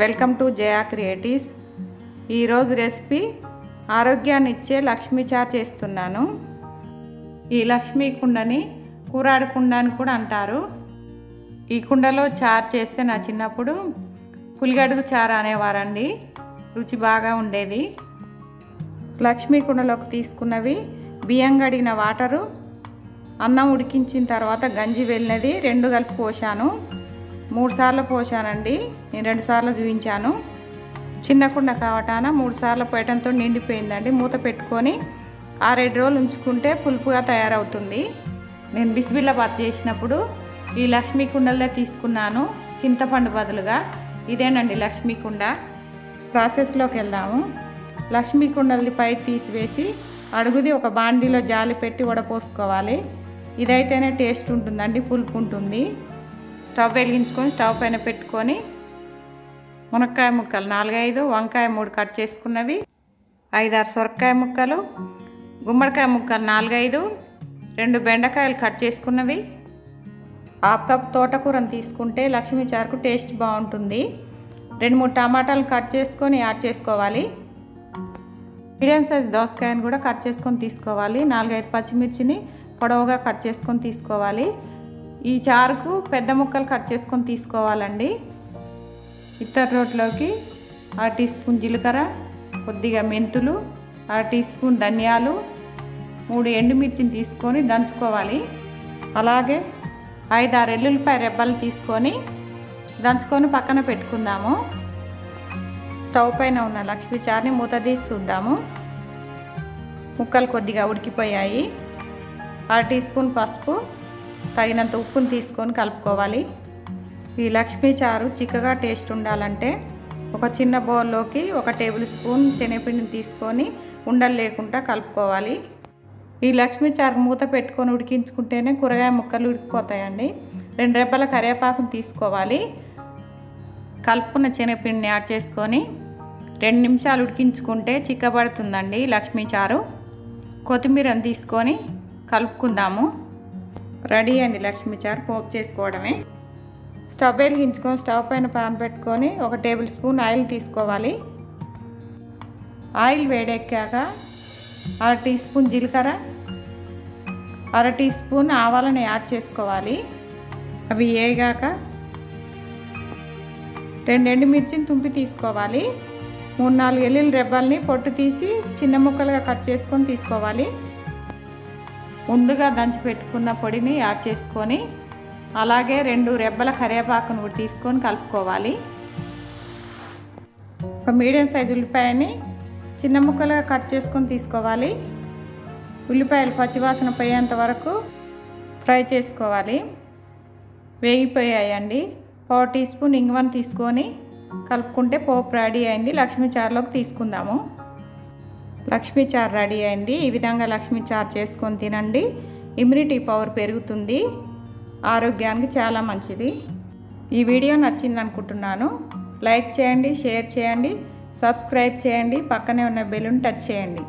Welcome to Jaya creatives. ఈరోజు recipe ఆరోగ్యాన్ని ఇచ్చే లక్ష్మీ చార్ చేస్తున్నాను. ఈ లక్ష్మీ కుండని కూరాడు కుండ అని కూడా అంటారు. ఈ కుండలో చార్ చేస్తే నా చిన్నప్పుడు పులిగడుగు చారు అనేవారండి. రుచి బాగా ఉండేది. లక్ష్మీ కుండలోకి తీసుకున్నవి బియ్యం కడిగిన వాటరు అన్నం ఉడికించిన తర్వాత గంజి వెళ్ళినది రెండు కలిపి పోసాను మూడు సార్లు పోసానండి నేను రెండు సార్లు చూపించాను. చిన్న కుండ కావటాన మూడు సార్లు పోయటంతో నిండిపోయిందండి. మూత పెట్టుకొని ఆరేడు రోజులు ఉంచుకుంటే పులుపుగా తయారవుతుంది. నేను బిస్బిల్లాబాద్ చేసినప్పుడు ఈ లక్ష్మీ కుండలే తీసుకున్నాను. చింతపండు బదులుగా ఇదేనండి లక్ష్మీ కుండ. ప్రాసెస్లోకి వెళ్దాము. లక్ష్మీ కుండల్ని పై తీసివేసి అడుగుది ఒక బాండీలో జాలి పెట్టి వడపోసుకోవాలి. ఇదైతేనే టేస్ట్ ఉంటుందండి పులుపు ఉంటుంది. స్టవ్ వెలిగించుకొని స్టవ్ పైన పెట్టుకొని మునక్కాయ ముక్కలు నాలుగైదు వంకాయ మూడు కట్ చేసుకున్నవి ఐదారు సొరకాయ ముక్కలు గుమ్మడికాయ ముక్కలు నాలుగైదు రెండు బెండకాయలు కట్ చేసుకున్నవి. హాఫ్ కప్ తోటకూరను తీసుకుంటే లక్ష్మీ చారుకు టేస్ట్ బాగుంటుంది. రెండు మూడు టమాటాలు కట్ చేసుకొని యాడ్ చేసుకోవాలి. మీడియం సైజ్ దోసకాయను కూడా కట్ చేసుకొని తీసుకోవాలి. నాలుగైదు పచ్చిమిర్చిని పొడవుగా కట్ చేసుకొని తీసుకోవాలి. ఈ చారుకు పెద్ద ముక్కలు కట్ చేసుకొని తీసుకోవాలండి. ఇతర రోట్లోకి అర టీ స్పూన్ జీలకర్ర కొద్దిగా మెంతులు అర టీ స్పూన్ ధనియాలు మూడు ఎండుమిర్చిని తీసుకొని దంచుకోవాలి. అలాగే ఐదు ఆరు ఎల్లుల్లిపాయ రెబ్బలు తీసుకొని దంచుకొని పక్కన పెట్టుకుందాము. స్టవ్ పైన ఉన్న లక్ష్మీ చారుని మూత తీసి చూద్దాము. ముక్కలు కొద్దిగా ఉడికిపోయాయి. అర టీ స్పూన్ పసుపు తగినంత ఉప్పుని తీసుకొని కలుపుకోవాలి. ఈ లక్ష్మీ చారు చిక్కగా టేస్ట్ ఉండాలంటే ఒక చిన్న బౌల్లోకి ఒక టేబుల్ స్పూన్ శనగపిండిని తీసుకొని ఉండలు లేకుండా కలుపుకోవాలి. ఈ లక్ష్మీ చారు మూత పెట్టుకొని ఉడికించుకుంటేనే కూరగాయ ముక్కలు ఉడికిపోతాయండి. రెండు రెబ్బల కరివేపాకుని తీసుకోవాలి. కలుపుకున్న శనగపిండిని యాడ్ చేసుకొని రెండు నిమిషాలు ఉడికించుకుంటే చిక్కబడుతుందండి లక్ష్మీ చారు. కొత్తిమీరని తీసుకొని కలుపుకుందాము. రెడీ అండి లక్ష్మీ చారు పోపు చేసుకోవడమే. స్టవ్ వెలిగించుకొని స్టవ్ పైన పాన్ పెట్టుకొని ఒక టేబుల్ స్పూన్ ఆయిల్ తీసుకోవాలి. ఆయిల్ వేడెక్కాక అర టీ స్పూన్ జీలకర్ర అర టీ స్పూన్ ఆవాలను యాడ్ చేసుకోవాలి. అవి వేగాక రెండు ఎండుమిర్చిని తుంపి తీసుకోవాలి. మూడు నాలుగు ఎల్లుల రెబ్బల్ని పొట్టు తీసి చిన్న ముక్కలుగా కట్ చేసుకొని తీసుకోవాలి. ముందుగా దంచి పెట్టుకున్న పొడిని యాడ్ చేసుకొని అలాగే రెండు రెబ్బల కరివేపాకును కూడా తీసుకొని కలుపుకోవాలి. ఒక మీడియం సైజు ఉల్లిపాయని చిన్న ముక్కలుగా కట్ చేసుకొని తీసుకోవాలి. ఉల్లిపాయలు పచ్చివాసన పోయేంత వరకు ఫ్రై చేసుకోవాలి. వేగిపోయాయండి. పావు టీ స్పూన్ ఇంగువన్ తీసుకొని కలుపుకుంటే పోపు రెడీ అయింది. లక్ష్మీ చారులోకి తీసుకుందాము. లక్ష్మీ చారు రెడీ అయింది. ఈ విధంగా లక్ష్మీ చారు చేసుకొని తినండి. ఇమ్యూనిటీ పవర్ పెరుగుతుంది. ఆరోగ్యానికి చాలా మంచిది. ఈ వీడియో నచ్చింది అనుకుంటున్నాను. లైక్ చేయండి షేర్ చేయండి సబ్స్క్రైబ్ చేయండి. పక్కనే ఉన్న బెలూన్ టచ్ చేయండి.